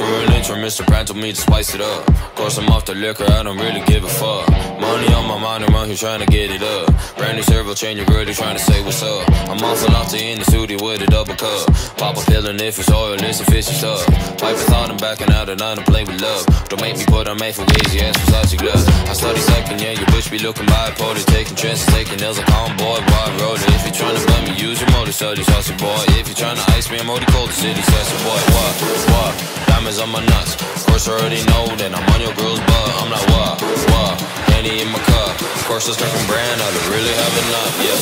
Screwing intro, Mr. Brand told me to spice it up. Course, I'm off the liquor, I don't really give a fuck. Here trying to get it up. Brand new servo chain, you're really trying to say what's up. I'm off a lot in the studio with a double cup. Pop a pill and if it's oil, it's a fishy stuff. Pipe a thought, I'm backing out and I don't play with love. Don't make me put on made for easy ass Versace gloves. I study second, yeah, your bitch be looking bipolar. Taking chances, taking nails like boy, wide roller. If you're trying to bum me, use your motor studies, hustle boy. If you're trying to ice me, I'm already cold, the city says boy, what, what? Diamonds on my nuts. Of course, I already know that I'm on your girl's butt. Course, I'm brand, I really have enough, yeah.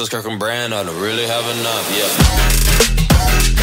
It's Kirk and brand, I don't really have enough, yeah.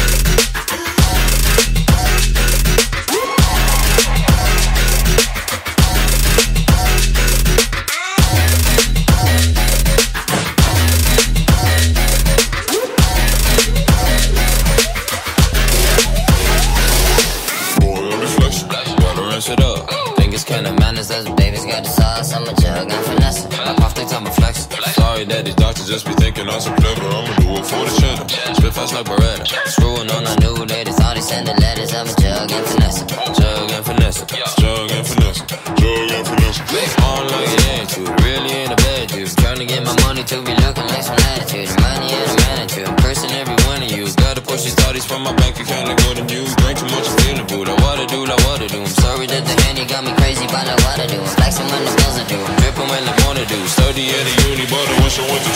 Gotta it up. Think it's kinda Madness, those babies got the sauce. I'm a jug, I'm finesse. Pop off the top of flex. Sorry that these doctors just be thinking I'm so clever. I'ma do it for the cheddar. Spit fast like Beretta. Screwing on a new lady, thought he sent the letters. I'm a jug, and finesse. Jug and finesse. Jug and finesse. Jug and finesse. On like it ain't you. Really ain't a bad dude. Trying to get my money to be looking like some attitude. Money and a manager. I'm cursing every one of you. Gotta push these thoughts from my bank I'm boo. Like what to do, like what to do. I'm Sorry that the handy got me crazy, but I do. I'm flexing when the bills I do. dripping when I wanna do. Study at a uni, but I wish I went to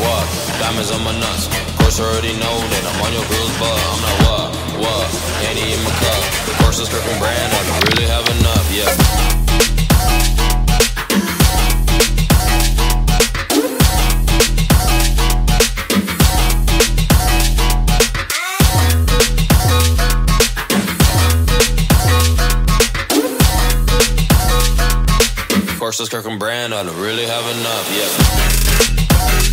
what? Diamonds on my nuts. Of course, I already know that I'm on your girl's butt. I'm like, what, what? Henny in my cup. Of course, Kirk and brand. I don't really have enough, yeah. Kirk and brand. I don't really have enough, yeah.